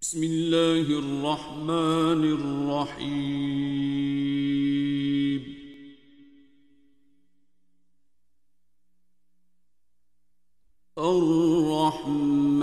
بسم الله الرحمن الرحيم. الرحمن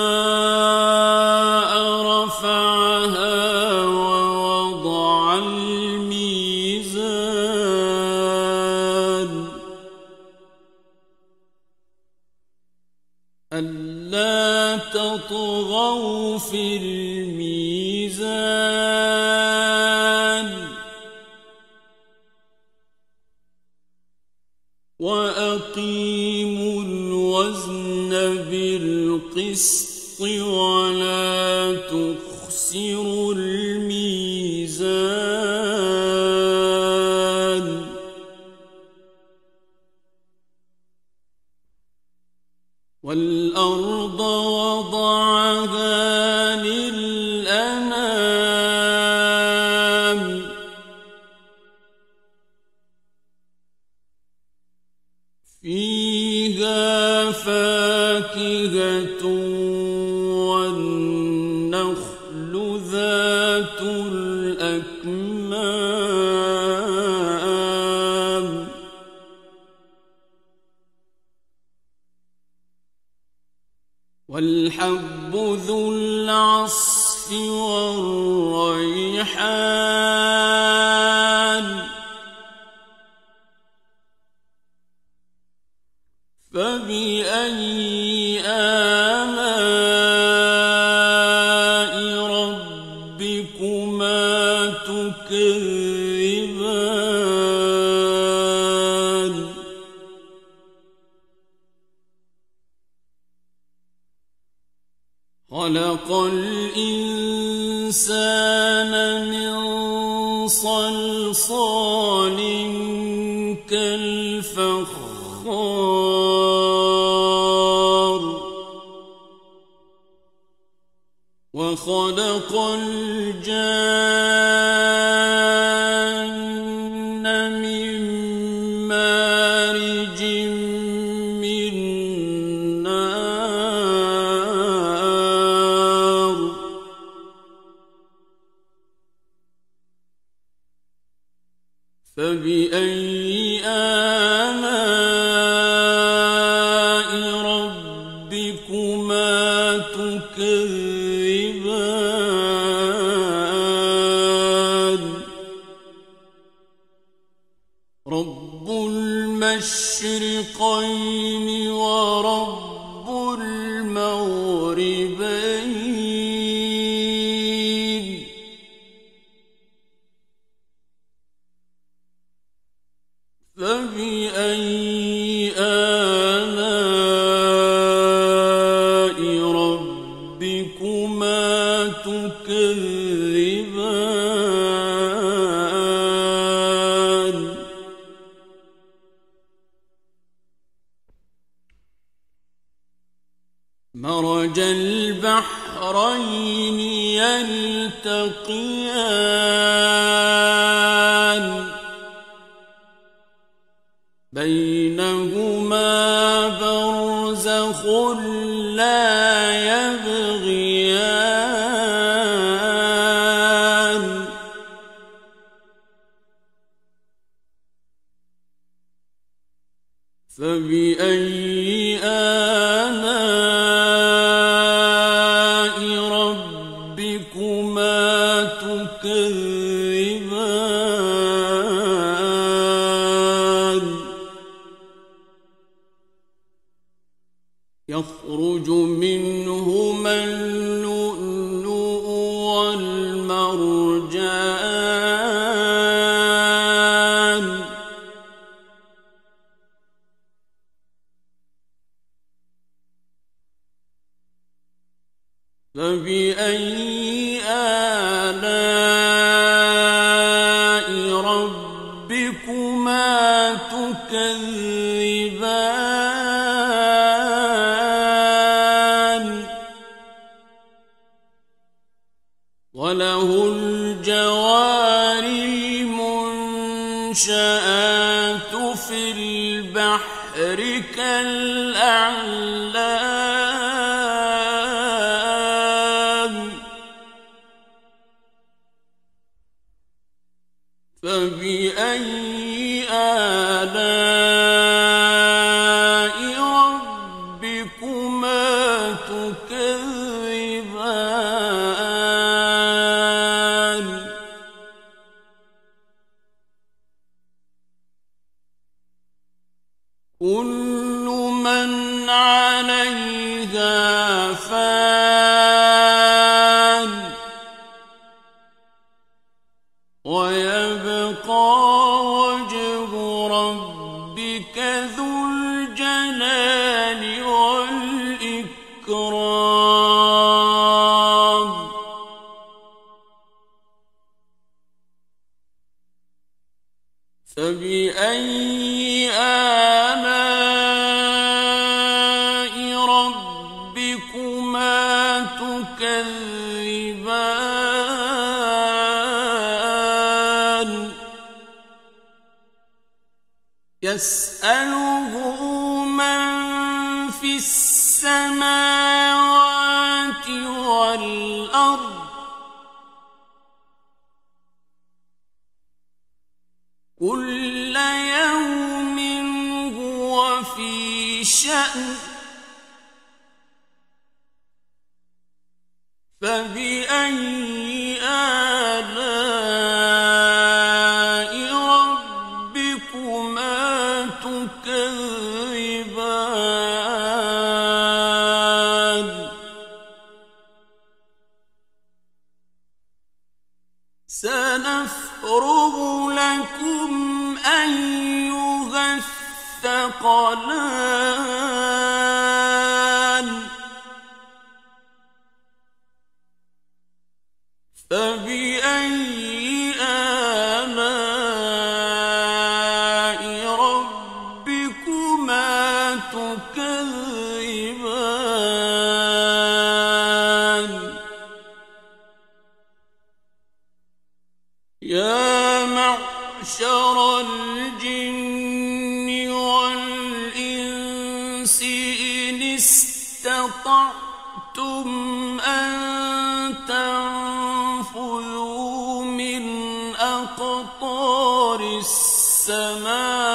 رفعها والأرض وضعها والحب ذو العصف والريحان. فبأي وخلق الجان المشرقين ورب المغربين. بينهما برزخ منهما في البحر كالأعلام. ويبقى يسأله من في السماوات والأرض كل يوم هو في شأن فبأي لكم أيها الثقلان. السماء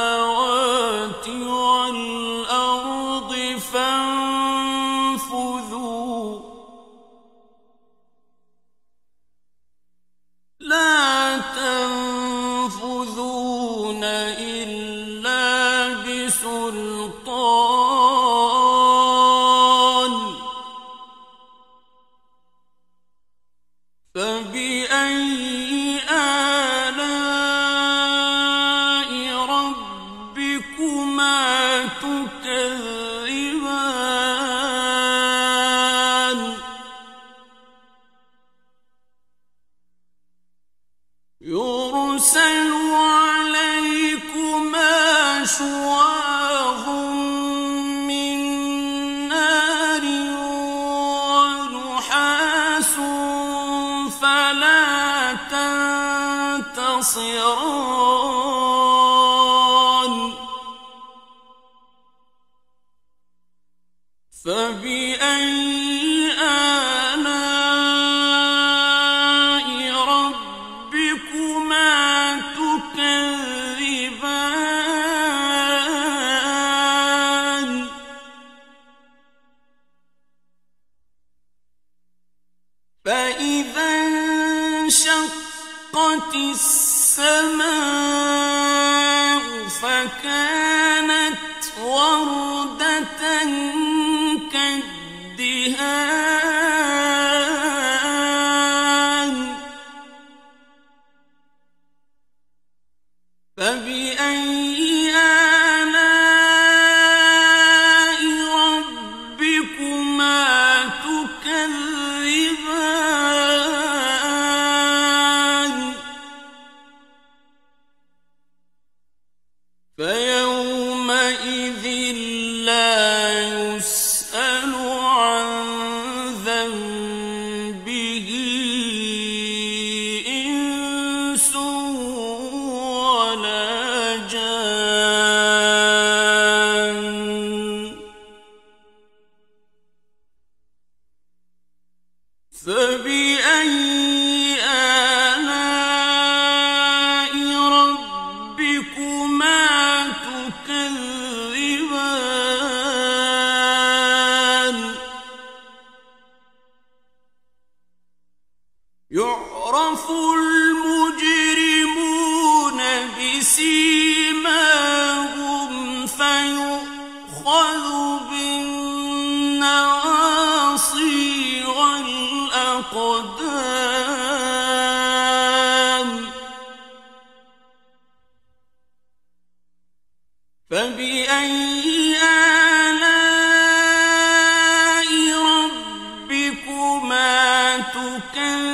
بما تكذب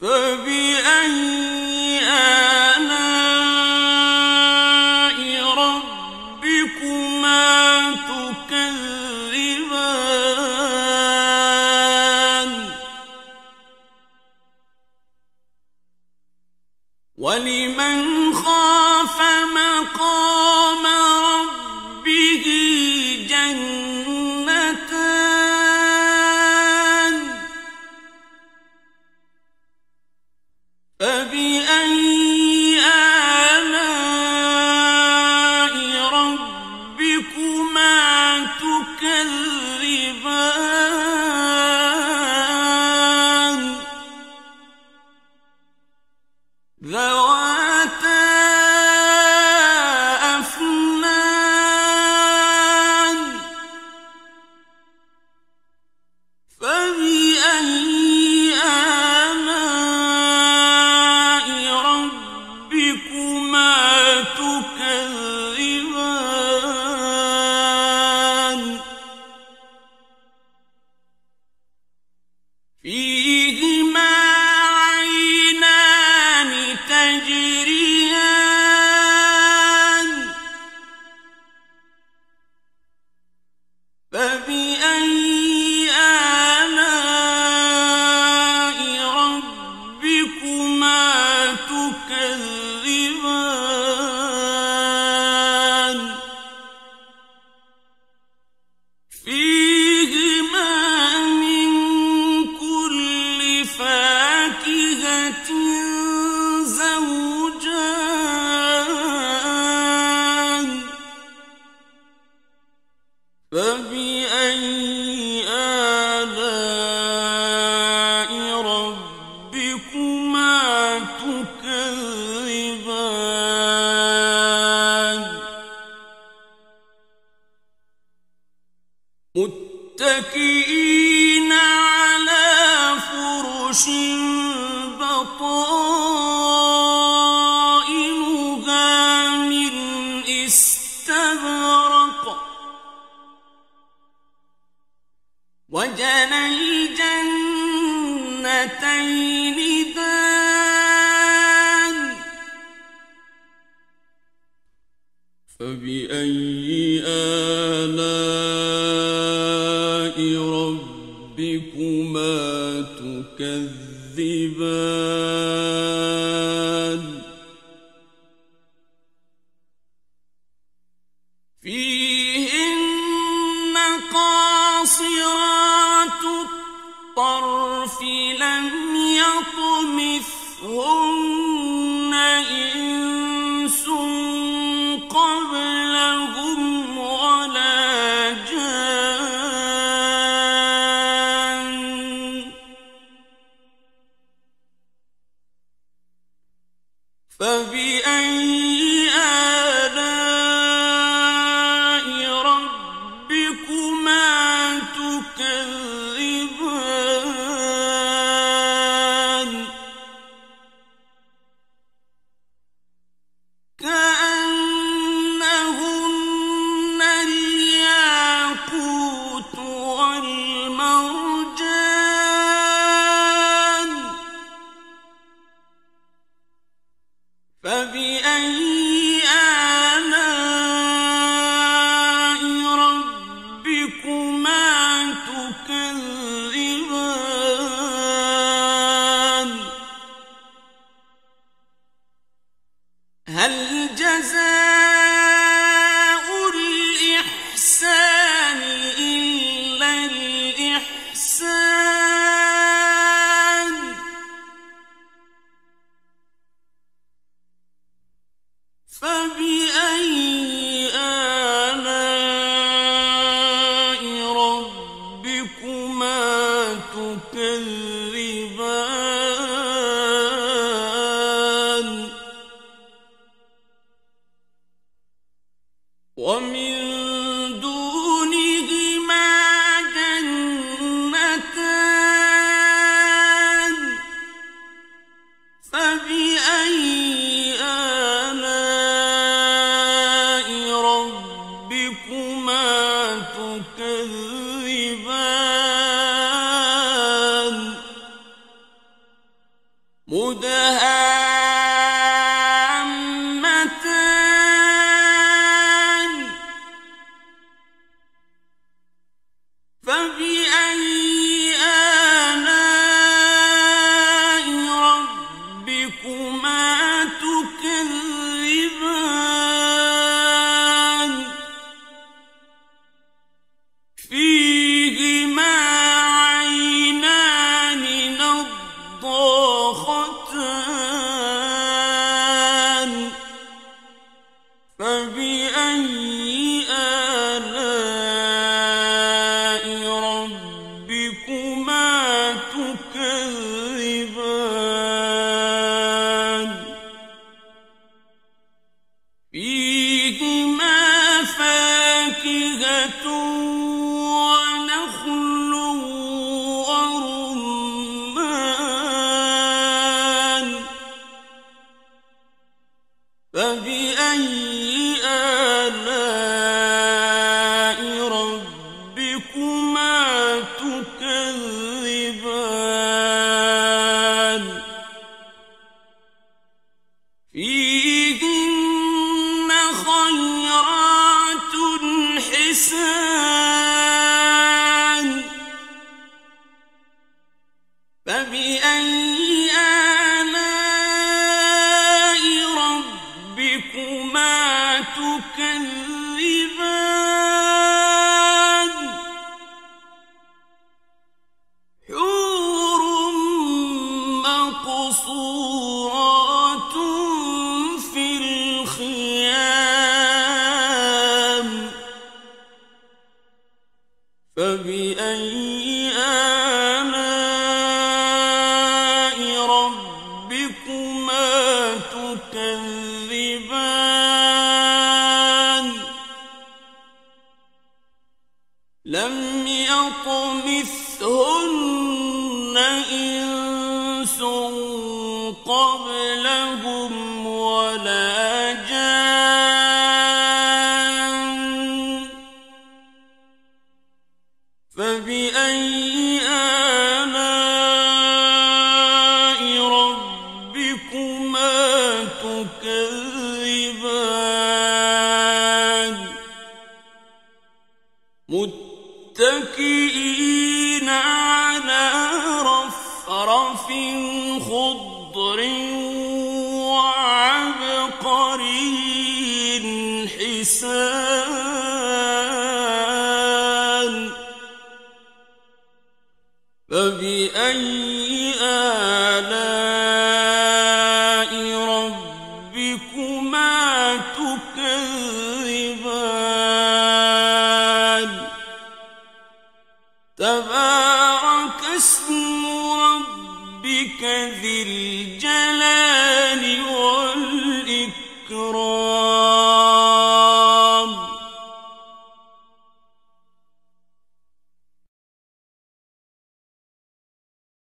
这。فبأي آلاء فبأي ومن تكذبان يطمثهن إنس حسان فبأي